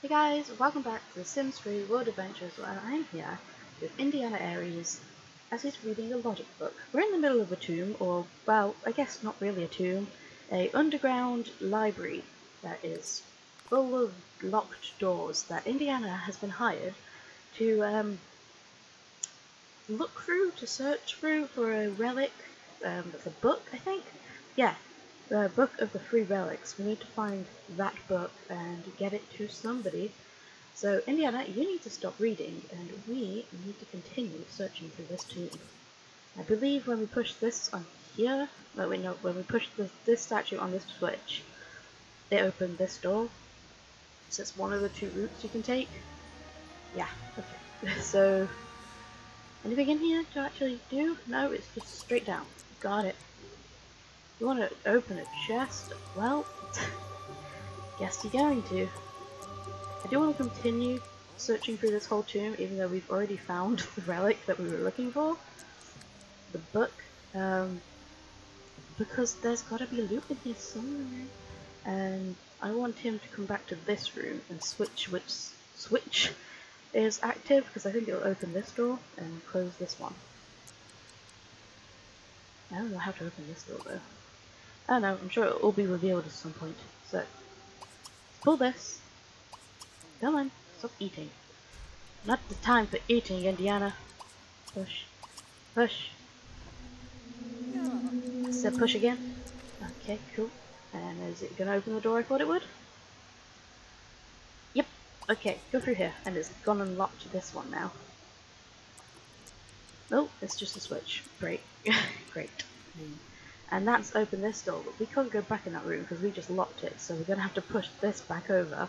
Hey guys, welcome back to The Sims 3 World Adventures where I'm here with Indiana Aries as he's reading a logic book. We're in the middle of a tomb, or, well, I guess not really a tomb, a underground library that is full of locked doors that Indiana has been hired to um, look through, to search through for a relic, um, a book I think? Yeah, the Book of the Three Relics. We need to find that book and get it to somebody. So, Indiana, you need to stop reading, and we need to continue searching for this tomb. I believe when we push this on here, no, wait, no, when we push this, this statue on this switch, it opened this door. So it's one of the two routes you can take. Yeah, okay. so, anything in here to actually do? No, it's just straight down. Got it. You want to open a chest? Well, guess you're going to. I do want to continue searching through this whole tomb, even though we've already found the relic that we were looking for. The book. Um, because there's got to be loot in here somewhere. And I want him to come back to this room and switch which switch is active, because I think it'll open this door and close this one. I don't know how to open this door though. I don't know, I'm sure it will be revealed at some point. So, pull this. Come on, stop eating. Not the time for eating, Indiana. Push. Push. Said push again. Okay, cool. And is it gonna open the door I thought it would? Yep. Okay, go through here. And it's gone and locked this one now. Oh, it's just a switch. Great. Great. Mm. And that's opened this door, but we can't go back in that room because we just locked it, so we're going to have to push this back over.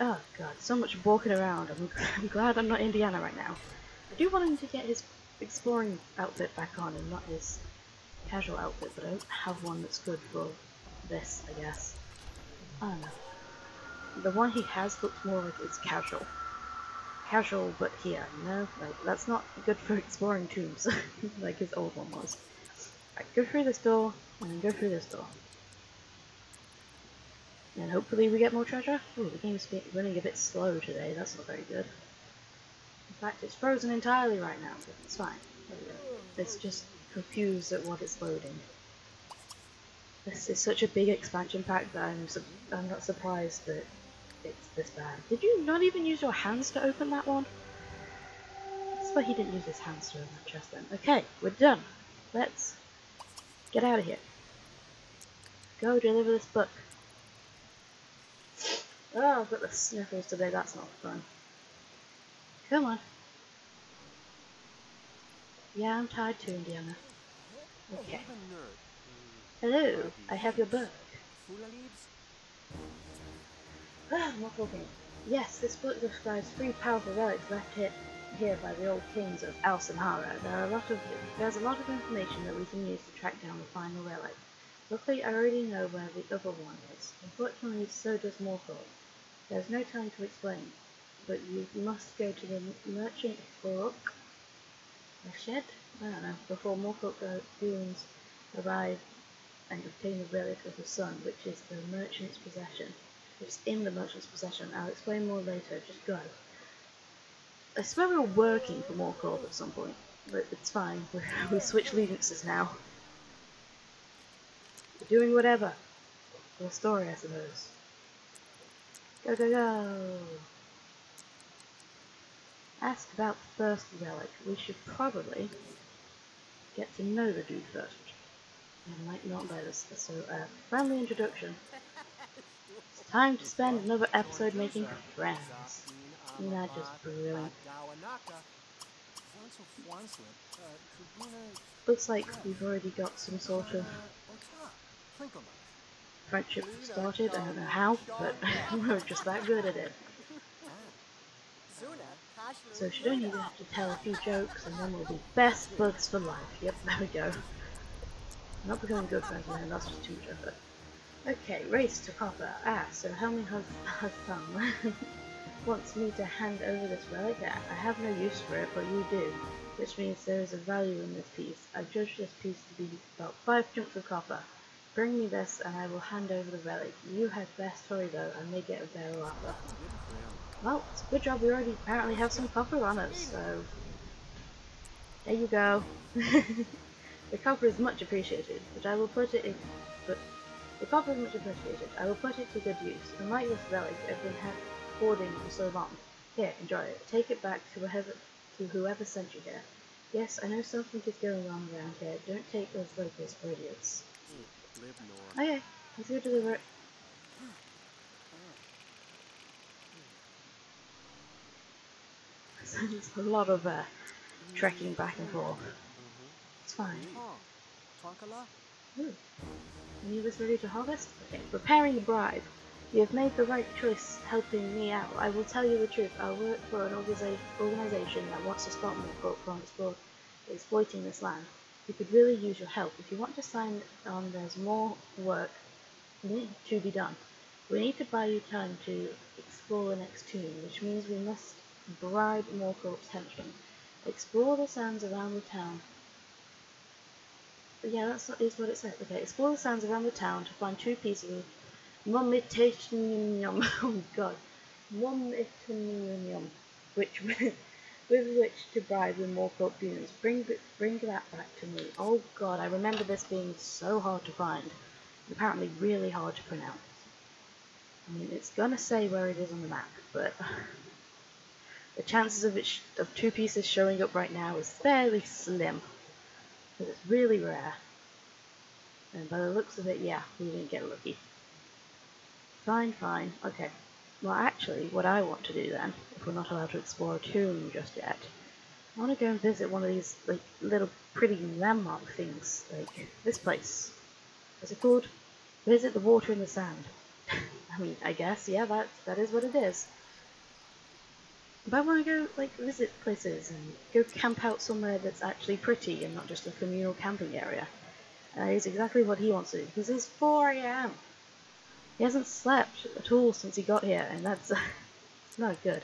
Oh god, so much walking around. I'm, I'm glad I'm not Indiana right now. I do want him to get his exploring outfit back on and not his casual outfit, but I don't have one that's good for this, I guess. I don't know. The one he has looks more like it's casual. Casual, but here, you know? Like, that's not good for exploring tombs, like his old one was. Right, go through this door, and then go through this door. And hopefully we get more treasure. Oh, the game's running a bit slow today, that's not very good. In fact, it's frozen entirely right now, but it's fine. It's just confused at what it's loading. This is such a big expansion pack that I'm, I'm not surprised that it's this bad. Did you not even use your hands to open that one? That's why he didn't use his hands to open that chest then. Okay, we're done. Let's get out of here. Go deliver this book. Oh, I've got the sniffles today, that's not fun. Come on. Yeah, I'm tired too, Indiana. Okay. Hello, I have your book. Ah. Yes, this book describes three powerful relics left here, here by the old kings of Simhara. There are a lot of there's a lot of information that we can use to track down the final relic. Luckily, I already know where the other one is. Unfortunately, so does Morcucorp. There's no time to explain, but you must go to the merchant book, a shed, I don't know, before Morcucorp goons arrive and obtain the relic of the sun, which is the merchant's possession. It's in the merchant's possession. I'll explain more later. Just go. I swear we were working for Morcucorp at some point, but it's fine. we we switch allegiances now. We're doing whatever. The story, I suppose. Go, go, go! Ask about the first relic. We should probably get to know the dude first. I might not by this, so uh, friendly introduction. Time to spend another episode making friends. Isn't that just brilliant? Looks like we've already got some sort of friendship started. I don't know how, but we're just that good at it. So should only have to tell a few jokes and then we'll be best buds for life. Yep, there we go. Not becoming good friends man, that's just too much effort. Okay, race to Copper. Ah, so Helmi has, has come. Wants me to hand over this relic. I have no use for it, but you do. Which means there is a value in this piece. I judge this piece to be about five chunks of copper. Bring me this and I will hand over the relic. You had best hurry though and may get a better offer. Well, it's a good job we already apparently have some copper on us, so... There you go. the copper is much appreciated, but I will put it in... But the is much appreciated. I will put it to good use. Unlike this relic I've been hoarding for so long. Here, enjoy it. Take it back to whoever, to whoever sent you here. Yes, I know something is going on around here. Don't take those locals for idiots. Okay, let's go deliver it. There's a lot of uh, trekking back and forth. It's fine. Ooh. Are you was ready to harvest? Okay, preparing the bribe. You have made the right choice helping me out. I will tell you the truth. I work for an organization that wants to stop me from exploiting this land. We could really use your help. If you want to sign on, there's more work to be done. We need to buy you time to explore the next tomb, which means we must bribe Morcucorp's henchmen. Explore the sands around the town. Yeah, that's is what it says. Okay, explore the sands around the town to find two pieces of Momitanium. Oh god. Momitanium. Which with which to bribe the Morcucorp goons. Bring, bring that back to me. Oh god, I remember this being so hard to find. Apparently really hard to pronounce. I mean, it's gonna say where it is on the map, but the chances of it of two pieces showing up right now is fairly slim. Because it's really rare. And by the looks of it, yeah, we didn't get lucky. Fine, fine, okay. Well, actually, what I want to do then, if we're not allowed to explore a tomb just yet, I want to go and visit one of these like little pretty landmark things, like this place. Is it called? Visit the water in the sand. I mean, I guess, yeah, that that is what it is. But I want to go like visit places and go camp out somewhere that's actually pretty and not just a communal camping area. Uh, it's exactly what he wants to do because it's 4 a.m. He hasn't slept at all since he got here, and that's it's not good.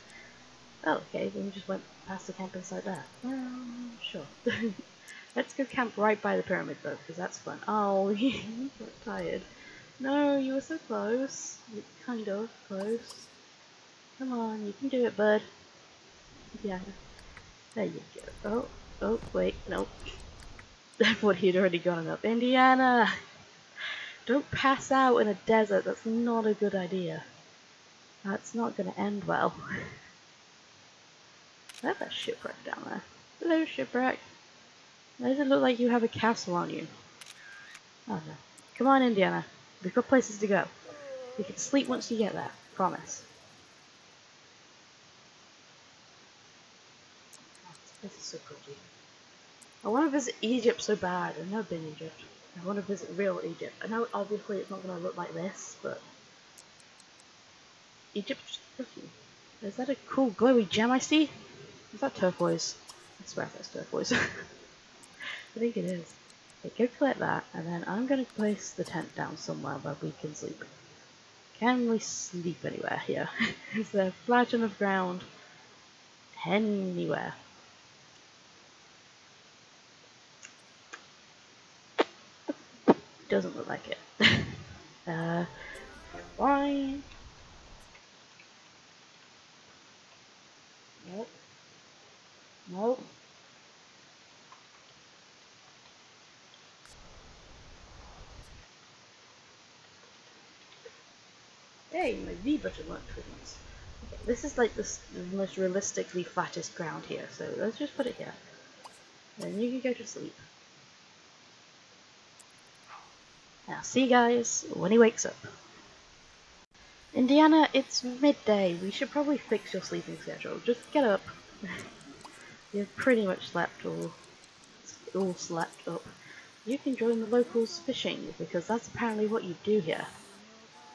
Oh, okay, then we just went past the camping site there. Um, sure. Let's go camp right by the pyramid, though, because that's fun. Oh, you got tired. No, you were so close. kind of close. Come on, you can do it, bud. Yeah. There you go. Oh, oh, wait, nope. I thought he'd already gone up. Indiana! Don't pass out in a desert, that's not a good idea. That's not going to end well. There's a shipwreck down there. Hello, shipwreck. Why does it look like you have a castle on you? Oh no. Come on, Indiana. We've got places to go. You can sleep once you get there. Promise. This is so pretty. I want to visit Egypt so bad. I've never been to Egypt. I want to visit real Egypt. I know obviously it's not going to look like this, but Egypt's pretty. Is that a cool glowy gem I see? Is that turquoise? I swear that's turquoise. I think it is. Okay, go collect that, and then I'm going to place the tent down somewhere where we can sleep. Can we sleep anywhere here? is there flat enough ground? Anywhere. Doesn't look like it. uh, why? Nope. Nope. Hey, my V button worked for once. Okay, this is like the, the most realistically flattest ground here, so let's just put it here. Then you can go to sleep. Now, see you guys when he wakes up. Indiana, it's midday. We should probably fix your sleeping schedule. Just get up. You've pretty much slept all, all slept up. You can join the locals fishing because that's apparently what you do here.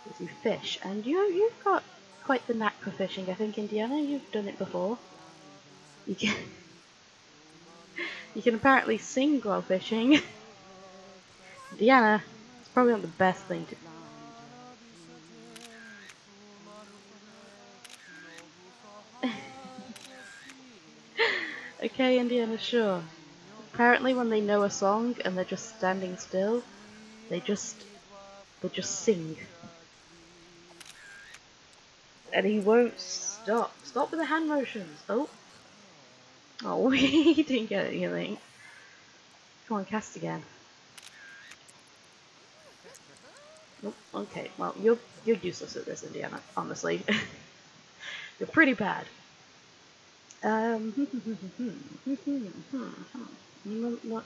Is you fish, and you you've got quite the knack for fishing. I think Indiana, you've done it before. You can you can apparently sing while fishing. Indiana, probably not the best thing to do. okay, Indiana, sure. Apparently when they know a song and they're just standing still, they just they just sing. And he won't stop. Stop with the hand motions. Oh. Oh, he didn't get anything. Come on, cast again. Nope. Okay, well, you're, you're useless at this, Indiana, honestly. you're pretty bad. Um,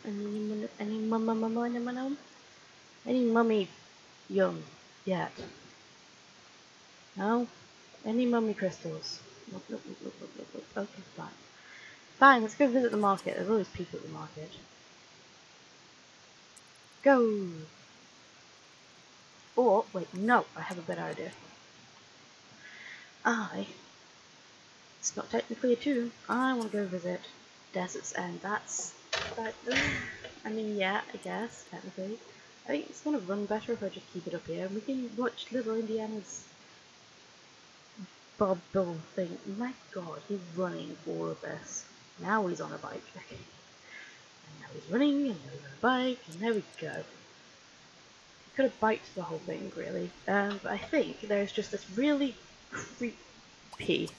any, any mummy young yet? No? Any mummy crystals? Okay, fine. Fine, let's go visit the market. There's always people at the market. Go! Or, wait, no, I have a better idea. I, it's not technically a tomb, I want to go visit Desert's End. That's, that, I mean, yeah, I guess, technically. I think it's going to run better if I just keep it up here. And we can watch little Indiana's Bob Bill thing. My god, he's running all of this. Now he's on a bike. And now he's running, and now he's on a bike, and there we go. Could have biked the whole thing, really. Um, but I think there's just this really creepy...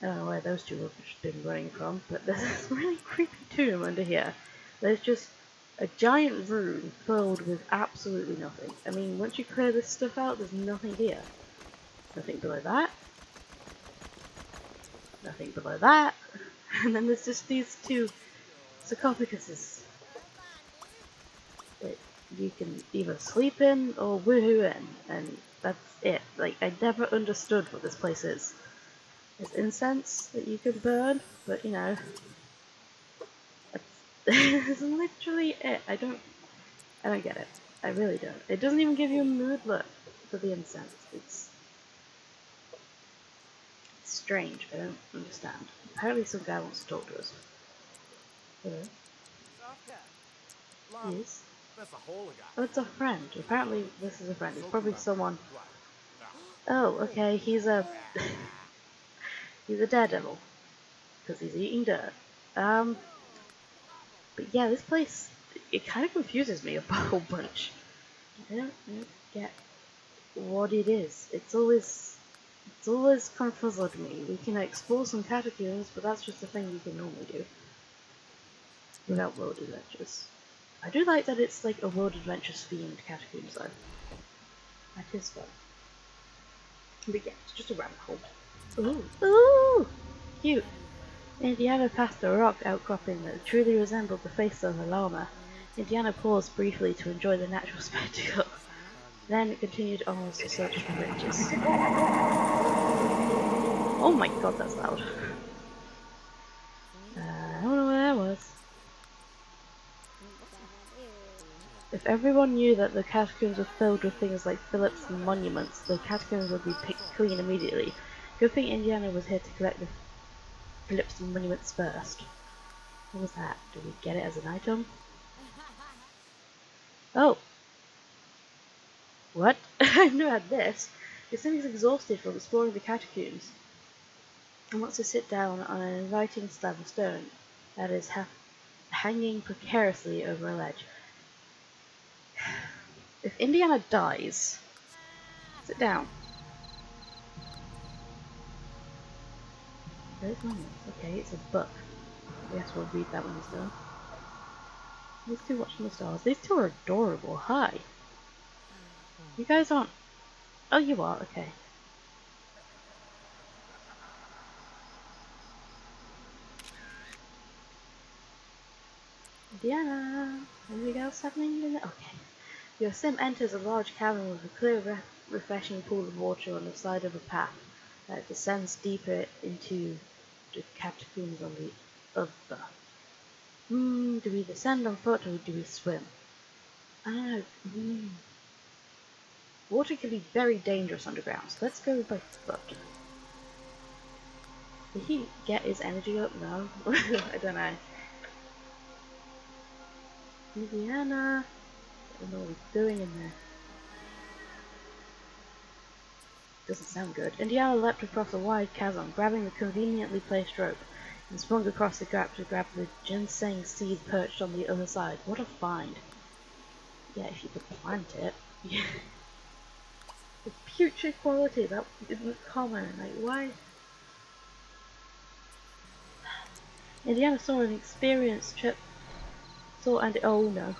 I don't know where those two have been running from, but there's this really creepy tomb under here. There's just a giant room filled with absolutely nothing. I mean, once you clear this stuff out, there's nothing here. Nothing below that. Nothing below that. And then there's just these two sarcophaguses you can either sleep in or woohoo in, and that's it. Like, I never understood what this place is. There's incense that you can burn, but you know, that's literally it. I don't, I don't get it. I really don't. It doesn't even give you a mood look for the incense. It's, it's strange. I don't understand. Apparently some guy wants to talk to us. Hello? Yes? Oh, it's a friend. Apparently this is a friend. It's probably someone... Oh, okay, he's a... he's a daredevil. Because he's eating dirt. Um... But yeah, this place, it kind of confuses me a whole bunch. I don't, I don't get what it is. It's always it's always confuzzled me. We can explore some catacombs, but that's just a thing you can normally do. Without world adventures. I do like that it's like a world adventures themed catacombs though. That is fun. But yeah, it's just a rabbit hole. Ooh, ooh, cute. Indiana passed a rock outcropping that truly resembled the face of a llama. Indiana paused briefly to enjoy the natural spectacle. Then continued almost to search for riches. Oh my god, that's loud. Uh, I don't know where that was. If everyone knew that the catacombs were filled with things like Phillips and monuments, the catacombs would be picked clean immediately. Good thing Indiana was here to collect the Phillips and monuments first. What was that? Do we get it as an item? Oh, what? I've never had this. It seems exhausted from exploring the catacombs and wants to sit down on an inviting slab of stone that is hanging precariously over a ledge. If Indiana dies, sit down. Where's my Okay, it's a book. Guess we'll read that when he's done. These two watching the stars. These two are adorable. Hi. You guys aren't... Oh, you are, okay. Diana, anything else happening? Okay. Your sim enters a large cavern with a clear, re refreshing pool of water on the side of a path that descends deeper into the catacombs on the other. Hmm, do we descend on foot or do we swim? I don't know. Hmm. Water can be very dangerous underground, so let's go by foot. Did he get his energy up? No. I don't know. Indiana. Don't know what he's doing in there. Doesn't sound good. Indiana leapt across a wide chasm, grabbing the conveniently placed rope, and swung across the gap to grab the ginseng seed perched on the other side. What a find. Yeah, if you could plant it. the putrid quality that isn't common. Like, why? Indiana saw an experienced trip, saw and oh no,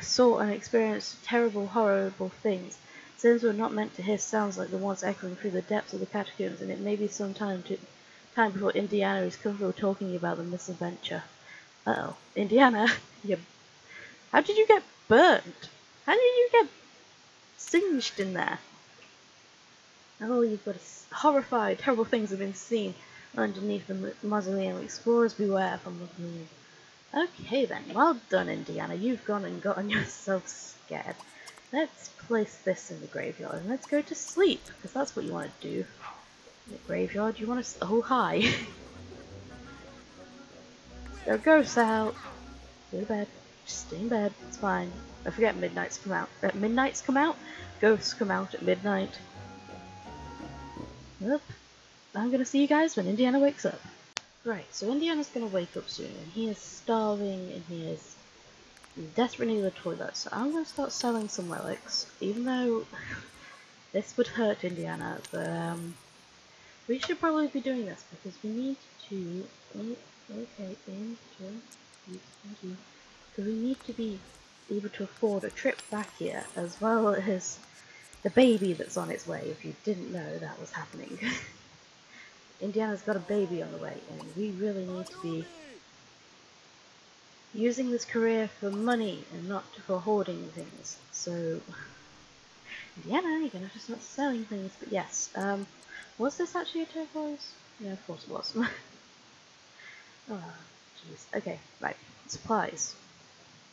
saw and experienced terrible, horrible things. Sims were not meant to hear sounds like the ones echoing through the depths of the catacombs, and it may be some time to time before Indiana is comfortable talking about the misadventure. Oh, Indiana, you, how did you get burnt? How did you get singed in there? Oh, you've got a horrified, terrible things have been seen underneath the mausoleum. Explorers beware from the moon. Okay then, well done Indiana, you've gone and gotten yourself scared. Let's place this in the graveyard and let's go to sleep, because that's what you want to do. In the graveyard, you want to... Oh, hi! there ghosts out! Go to bed. Just stay in bed, it's fine. I forget midnights come out. At uh, midnights come out? Ghosts come out at midnight. Yep. I'm gonna see you guys when Indiana wakes up. Right, so Indiana's gonna wake up soon, and he is starving, and he is desperately need the toilet, so I'm gonna start selling some relics, even though this would hurt Indiana, but um, we should probably be doing this, because we need to, okay, thank you, because we need to be able to afford a trip back here, as well as the baby that's on its way, if you didn't know that was happening. Indiana's got a baby on the way, and we really need to be using this career for money and not for hoarding things. So, Indiana, you're gonna to start selling things. But yes, um, was this actually a turquoise? Yeah, of course it was. oh, jeez. Okay, right. Supplies.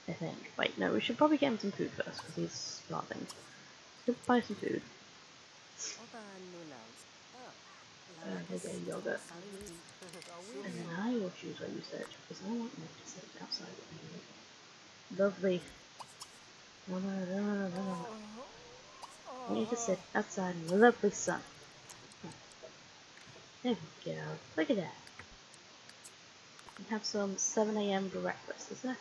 I think. Wait, no, we should probably get him some food first because he's starving. Let's buy some food. Uh, get yogurt. And then I will choose where you search because I want Nick to search outside. Lovely. No, no, no, no. I need to sit outside in the lovely sun. There we go. Look at that. We have some 7am breakfast, is? Okay.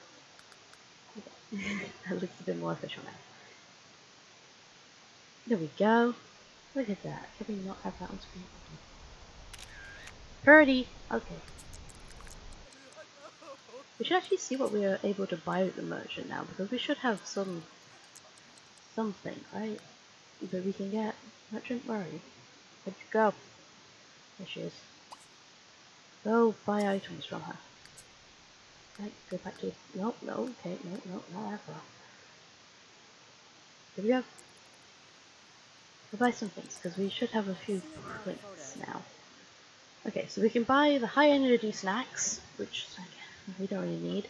that looks a bit more official now. There we go. Look at that. Can we not have that on screen? Purdy! Okay. We should actually see what we are able to buy at the merchant now, because we should have some... something, right? That we can get. Merchant, where are you? Where'd you go? There she is. Go buy items from her. Right, go back to... No, no, okay, no, no, not that far. Here we go. We'll buy some things, because we should have a few points now. Okay, so we can buy the high energy snacks, which we don't really need.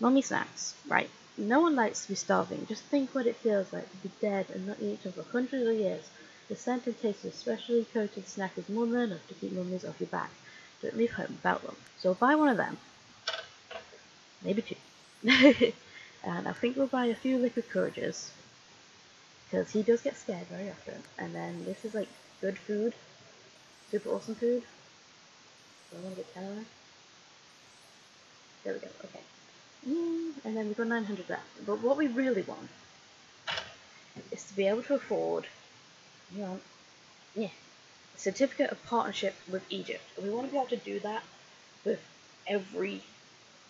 Mummy snacks, right. No one likes to be starving. Just think what it feels like to be dead and not eaten for hundreds of years. The scent and taste of specially coated snack is more than enough to keep mummies off your back. Don't leave home without them. So buy one of them. Maybe two. and I think we'll buy a few liquid courages because he does get scared very often. And then this is like good food, super awesome food. To get 10 of. There we go, okay. Mm, and then we've got 900 left. But what we really want is to be able to afford, you know, yeah, a certificate of partnership with Egypt. And we want to be able to do that with every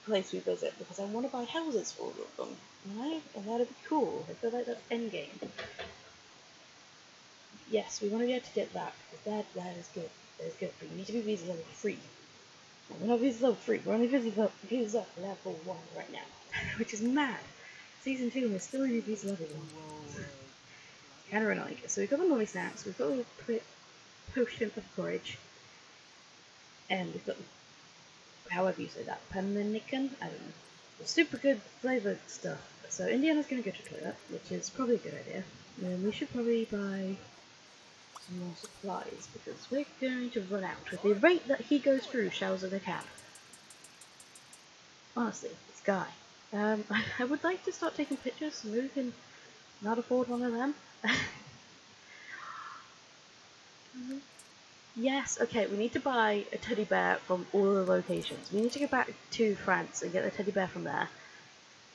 place we visit because I want to buy houses for all of them. Right? And that'd be cool. I feel like that's endgame. Yes, we want to be able to get that, because that, that is good. Is good, but you need to be visa level 3. We're not visa level 3, we're only visa level, visa level 1 right now, which is mad. Season 2 and we're still only visa level 1. Kinda annoying. So we've got the mummy snacks, we've got the potion of courage, and we've got however you say that, pemmican? I don't know. Super good flavoured stuff. So Indiana's going to go to toilet, which is probably a good idea. And we should probably buy some more supplies, because we're going to run out with the rate that he goes through shells of the cab. Honestly, this guy. Um, I would like to start taking pictures so we can not afford one of them. Yes, okay, we need to buy a teddy bear from all the locations. We need to go back to France and get the teddy bear from there.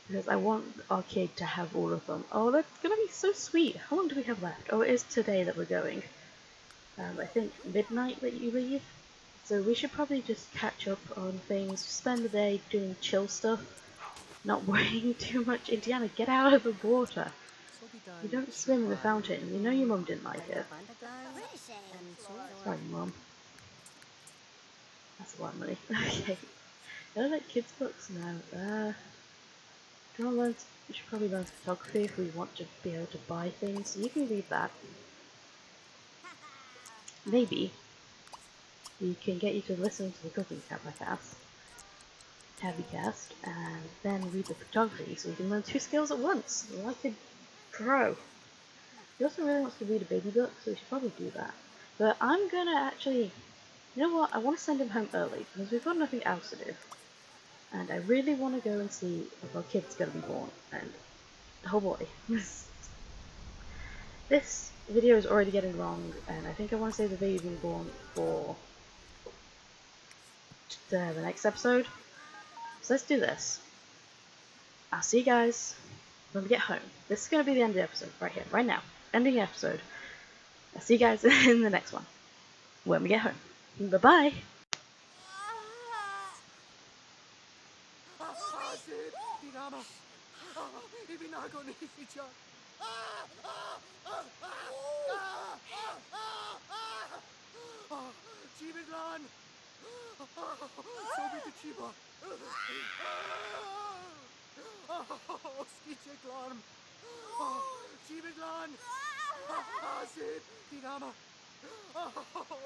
because I want our kid to have all of them. Oh, that's gonna be so sweet. How long do we have left? Oh, it is today that we're going. Um, I think midnight that you leave. So we should probably just catch up on things, spend the day doing chill stuff, not worrying too much. Indiana, get out of the water. You don't swim in the fountain. You know your mum didn't like it. Sorry, mum. That's a lot of money. okay. I don't like kids' books now. Uh, do you want to learn? We should probably learn photography if we want to be able to buy things. You can read that. Maybe we can get you to listen to the cooking cast, heavy cast, and then read the photography so you can learn two skills at once, like a pro. He also really wants to read a baby book, so we should probably do that. But I'm gonna actually, you know what, I want to send him home early, because we've got nothing else to do. And I really want to go and see if our kid's gonna be born, and oh boy. this video is already getting long, and I think I want to save the baby being born for the, the next episode. So let's do this. I'll see you guys when we get home. This is going to be the end of the episode, right here, right now. Ending the episode. I'll see you guys in the next one. When we get home. Bye bye Schiebelplan! So bitte, Chiba! Oh, Skitscheklarm! Schiebelplan! Ah! Seht, die Dame! Oh,